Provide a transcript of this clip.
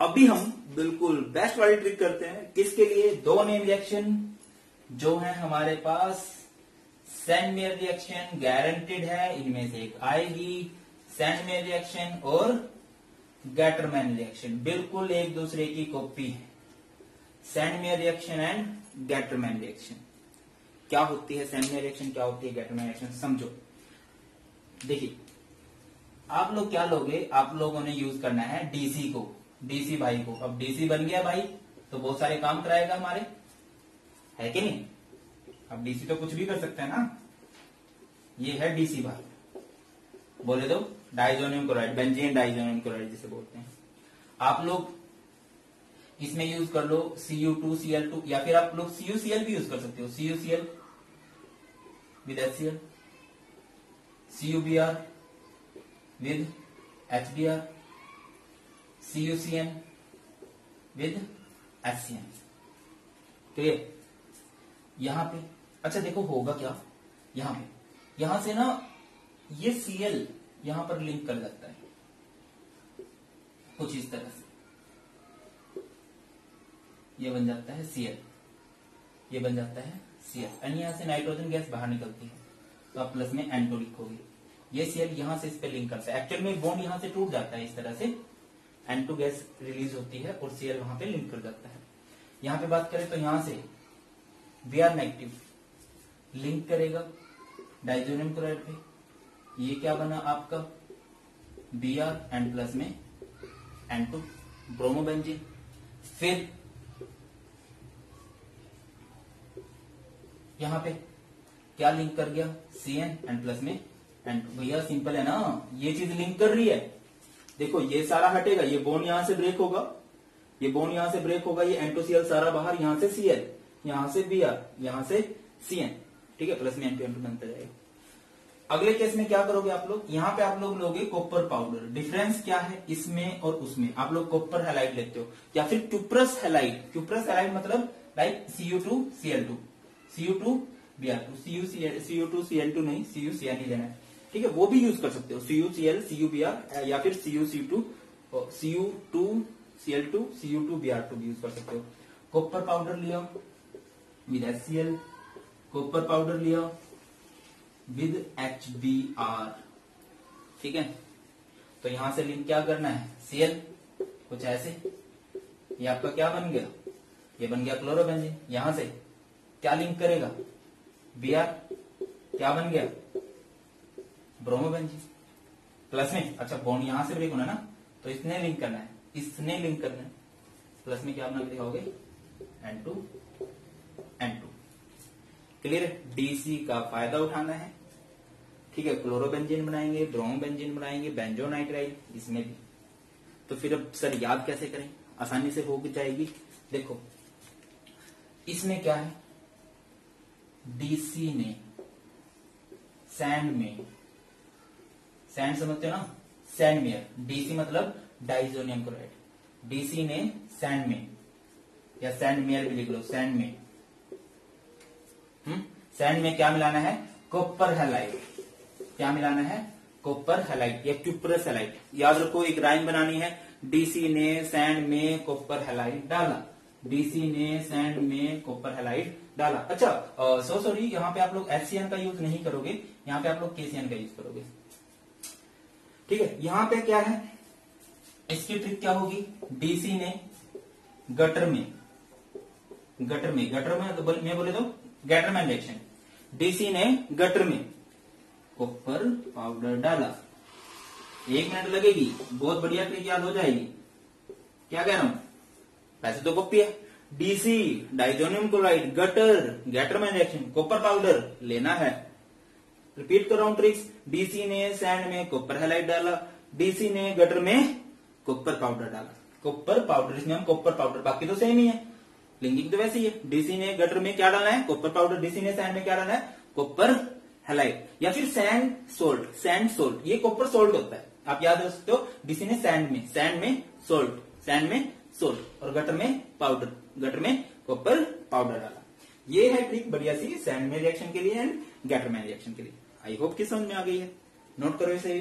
अभी हम बिल्कुल बेस्ट वाली ट्रिक करते हैं। किसके लिए? दो नेम रिएक्शन जो है हमारे पास। सैंडमेयर रिएक्शन गारंटेड है। इनमें से एक आएगी। सैंडमेयर रिएक्शन और गैटरमैन रिएक्शन बिल्कुल एक दूसरे की कॉपी है। Sandmeyer reaction and Gattermann reaction क्या होती है सैंडमेयर रिएक्शन क्या होती है गैटरमैन रिएक्शन समझो। देखिए, आप लोग क्या लोगे? आप लोगों ने यूज़ करना है डीसी को। डीसी भाई को। अब डीसी बन गया भाई तो बहुत सारे काम कराएगा हमारे। है कि नहीं? अब डीसी तो कुछ भी कर सकते हैं ना। ये है डीसी भाई। बोले तो diazonium chloride, benzene diazonium chloride जिसे बोलते हैं। आप लोग इसमें यूज़ कर लो Cu2 Cl2 या फिर आप लोग CuCl भी यूज़ कर सकते हो। CuCl with HCl CuBr with HBr CuCN with HCN clear यहाँ पे अच्छा देखो होगा क्या? यहाँ पे। यहाँ से ना ये Cl यहाँ पर लिंक कर जाता है। कुछ इस तरह से। ये बन जाता है Cl ये बन जाता है Cl एंड यहाँ से नाइट्रोजन गैस बाहर निकलती है। तो आप प्लस में एंटो लिखोगे। ये सीएल यहाँ से इस पर लिंक करता है। एक्चुअल में बॉन्ड यहाँ से टूट जाता है इस तरह से। एंटो गैस रिलीज़ होती है और Cl वहाँ पे लिंक कर जाता है। यहाँ पे बात करें तो यहाँ से बी आर नेगेटिव लिंक करेगा डाइजोनियम क्लोराइड पे। ये क्या बना आपका? बी आर एंड प्लस में एन टू ब्रोमोबेंजीन फिर यहाँ पे क्या लिंक कर गया? सी एन एंड प्लस में एंड भैया सिंपल है ना? ये चीज़ लिंक कर रही है। देखो, ये सारा हटेगा, ये बोन यहाँ से ब्रेक होगा। ये बोन यहाँ से ब्रेक होगा, ये एंटोसीएल सारा बाहर, यहाँ से सीएल यहाँ से बी आर यहाँ से सी एन ठीक है? प्लस में एंटो एंटो बनता जाएगा। अगले केस में क्या करोगे आप लोग? यहाँ पे आप लोग लोगे कॉपर पाउडर डिफरेंस क्या है इसमें और उसमें? आप लोग कॉपर हेलाइट लेते हो। या फिर क्यूप्रस हेलाइट क्यूप्रस हेलाइट मतलब like CU two CL two CU two B R two CU CU two CL two नहीं सीयू सी ही लेना है। ठीक है, वो भी यूज़ कर सकते हो। C U C L C U B R या फिर CU C two C U two CL two C U two B R two भी यूज़ कर सकते हो। कॉपर पाउडर लिया with H C L copper powder लिया with H B R ठीक है? तो यहाँ से लिंक क्या करना है? सीएल कुछ ऐसे। ये आपका क्या बन गया? ये बन गया क्लोरोबेंजीन यहाँ से क्या लिंक करेगा? बी आर क्या बन गया? ब्रोमोबेंजीन प्लस में अच्छा बॉन्ड यहाँ से ब्रेक होना ना तो इसने लिंक करना है। इसने लिंक करना है। प्लस में क्या बना के दिखाओगे? N two N two clear DC का फ़ायदा उठाना है। ठीक है क्लोरोबेंजीन बनाएँगे ब्रोमोबेंजीन बनाएँगे बेंजोनाइट्राइड इसमें भी। तो फिर अब सर याद कैसे करें? आसानी से हो जाएगी। देखो, इसमें क्या है? डीसी ने सैंड में सैंड समझते हो ना सैंड मेयर डीसी मतलब डाइजोनियम क्लोराइड। डीसी ने सैंड में या सैंड मेयर भी लिख लो सैंड में हम्म? सैंड में क्या मिलाना है? कॉपर हेलाइट क्या मिलाना है? कॉपर हेलाइट या क्यूप्रस हेलाइट याद रखो, एक राइम बनानी है। डीसी ने सैंड में कॉपर हेलाइट डाला। डीसी ने सैंड में कॉपर हेलाइट डाला। अच्छा सो सॉरी यहाँ पे आप लोग एचसीएन का यूज़ नहीं करोगे। यहाँ पे आप लोग केसीएन का यूज़ करोगे। ठीक है यहाँ पे क्या है? इसकी ट्रिक क्या होगी? डीसी ने गटर में गटर में गटर में तो बोल, मैं बोले तो गटर में रिएक्शन डीसी ने गटर में कॉपर पाउडर डाला. एक मिनट लगेगी बहुत बढ़िया ट्रिक याद हो जाएगी. क्या कह रहा हूँ? वैसे तो कॉपी है. DC diazonium chloride gutter Gattermann reaction copper powder लेना है. रिपीट कर रहा हूँ ट्रिक्स डीसी ने सैंड में कॉपर हेलाइट डाला. डीसी ने गटर में कॉपर पाउडर डाला. कॉपर पाउडर इसमें हम कॉपर पाउडर बाकी तो सेम ही है. लिंकिंग तो वैसे ही है. डीसी ने गटर में क्या डालना है? कॉपर पाउडर डीसी ने सैंड में क्या डालना है? कॉपर हेलाइट या फिर सैंड सोल्ट सैंड सोल्ट ये कॉपर सोल्ट होता है. आप याद रख सकते हो डीसी ने सैंड में सैंड में सोल्ट सैंड में सोल्ट और गटर में पाउडर गटर में कॉपर पाउडर डाला. ये है ट्रिक बढ़िया सी सैंड में रिएक्शन के लिए एंड गटर में रिएक्शन के लिए. आई होप कि समझ में आ गई है। नोट करो इसे। भी